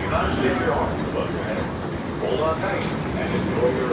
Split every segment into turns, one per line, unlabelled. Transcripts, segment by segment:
United States Army. Hold on tight and enjoy your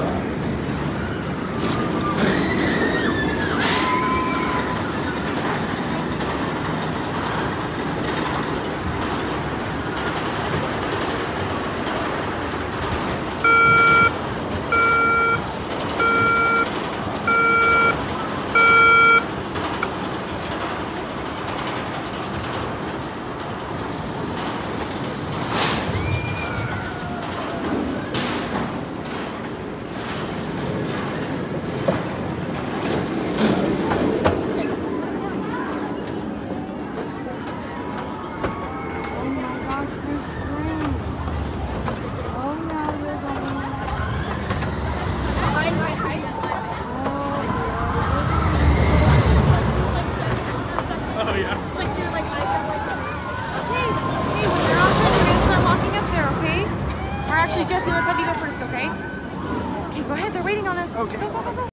actually, Jesse, let's have you go first, okay? Okay, go ahead. They're waiting on us.
Okay.
Go, go, go, go.